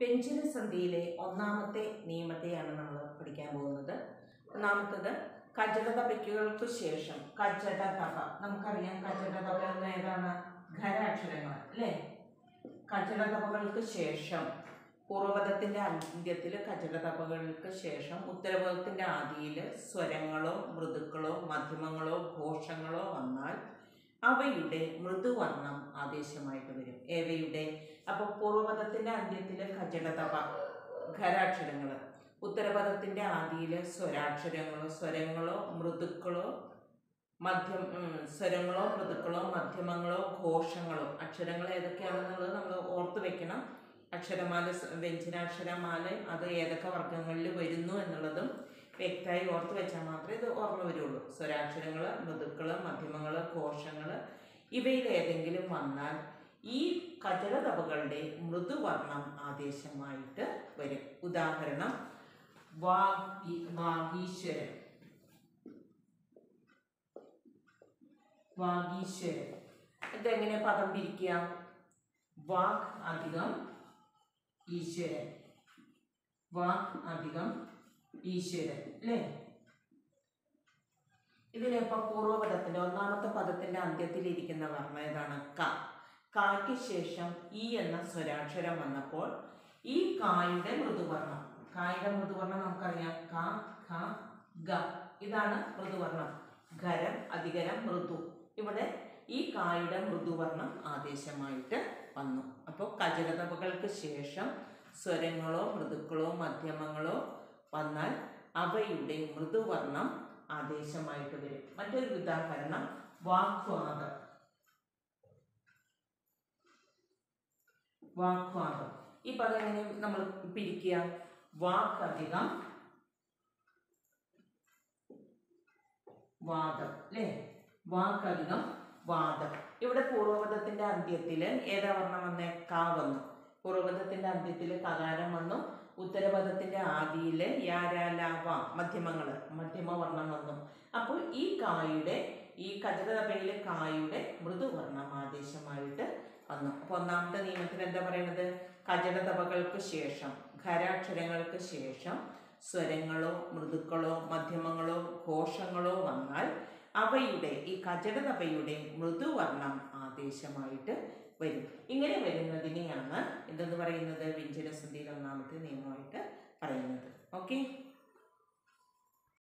വ്യഞ്ജനസന്ധിയിലെ ഒന്നാമത്തെ നിയമത്തെയാണ് നമ്മൾ പഠിക്കാൻ പോകുന്നത്. ഒന്നാമത്തത് കജടതപയ്ക്കുകൾക്ക് ശേഷം കജടതപ. നമുക്കറിയാം കജടതപ എന്ന ഏതാണ്? ഖരാക്ഷരങ്ങൾ അല്ലേ? കജടതപകൾക്ക് ശേഷം പൂർവപദത്തിന്റെ അന്ത്യത്തിൽ കജടതപകൾക്ക് ശേഷം ഉത്തരപദത്തിന്റെ ആദിയിൽ സ്വരങ്ങളോ മൃദുക്കളോ മധ്യമങ്ങളോ ഘോഷങ്ങളോ വന്നാൽ അവയുടെ മൃദുവർണം ആദേശമായിട്ട് വരും. ഏവയുടെ? അപ്പോൾ പൂർവപദത്തിന്റെ അന്ത്യത്തിൽ ഖജടതപ ഖരാക്ഷരങ്ങൾ ഉത്തരപദത്തിന്റെ ആദിയിൽ സ്വരാക്ഷരങ്ങളോ സ്വരങ്ങളോ മൃദുക്കളോ മധ്യം സ്വരങ്ങളോ മൃദുക്കളോ മധ്യമങ്ങളോ ഘോഷങ്ങളോ. അക്ഷരങ്ങൾ ഏതൊക്കെയാണെന്നുള്ളത് നമ്മൾ ഓർത്തു വെക്കണം. അക്ഷരമാല വ്യഞ്ജനാക്ഷരമാല അത് ഏതൊക്കെ വർഗങ്ങളിൽ വരുന്നു എന്നുള്ളതും വ്യക്തമായി ഓർത്ത് വെച്ചാൽ മാത്രമേ ഇത് ഓർമ്മ വരുള്ളൂ. സ്വരാക്ഷരങ്ങൾ മൃദുക്കൾ മധ്യമങ്ങൾ കോശങ്ങൾ ഇവയിൽ ഏതെങ്കിലും വന്നാൽ ഈ കചലതവകളുടെ മൃദുവർണം ആദേശമായിട്ട് വരും. ഉദാഹരണം വാഗി വാഗീശ്വരൻ വാഗീശ്വരൻ ഇതെങ്ങനെ പദം പിരിക്കുക? വാഗ് അധികം ഈശ്വരൻ. വാഗ് അധികം ഈശ്വരൻ അല്ലേ? ഇതിലിപ്പോൾ പൂർവപദത്തിന്റെ ഒന്നാമത്തെ പദത്തിന്റെ അന്ത്യത്തിലിരിക്കുന്ന വർണം ഏതാണ്? ക. കായ്ക്ക് ശേഷം ഈ എന്ന സ്വരാക്ഷരം വന്നപ്പോൾ ഈ കായുടെ മൃദുവർണം കായുടെ മൃദുവർണം നമുക്കറിയാം. ക ഖ ഗ. ഇതാണ് മൃദുവർണം ഖരം അധികരം മൃദു. ഇവിടെ ഈ കായുടെ മൃദുവർണം ആദേശമായിട്ട് വന്നു. അപ്പോൾ കജലതപകൾക്ക് ശേഷം സ്വരങ്ങളോ മൃദുക്കളോ മധ്യമങ്ങളോ വന്നാൽ അവയുടെ മൃദുവർണം ആദേശമായിട്ട് വരും. മറ്റൊരു ഉദാഹരണം വാക്വാദം വാക്വാദം ഈ പദം എങ്ങനെ നമ്മൾ പിരിക്കുക? വാക്ക് അധികം വാദം അല്ലേ? വാക്കധികം വാദം. ഇവിടെ പൂർവപദത്തിന്റെ അന്ത്യത്തിൽ ഏതാ വർണം വന്നേ? കാ വന്നു. പൂർവപദത്തിന്റെ അന്ത്യത്തിൽ കകാരം വന്നു. ഉത്തരപദത്തിന്റെ ആദിയിൽ യാരാലാവ മധ്യമങ്ങൾ മധ്യമവർണം വന്നു. അപ്പോൾ ഈ കായുടെ ഈ കജതപയിലെ കായുടെ മൃദുവർണം ആദേശമായിട്ട് വന്നു. അപ്പോൾ ഒന്നാമത്തെ നിയമത്തിൽ എന്താ പറയുന്നത് കജടതപകൾക്ക് ശേഷം ഖരാക്ഷരങ്ങൾക്ക് ശേഷം സ്വരങ്ങളോ മൃദുക്കളോ മധ്യമങ്ങളോ ഘോഷങ്ങളോ വന്നാൽ അവയുടെ ഈ കജടതപയുടെ മൃദുവർണം ആദേശമായിട്ട് വരും. ഇങ്ങനെ വരുന്നതിനെയാണ് എന്തെന്ന് പറയുന്നത്? വ്യഞ്ജനസന്ധിയിൽ ഒന്നാമത്തെ നിയമമായിട്ട് പറയുന്നത്. ഓക്കെ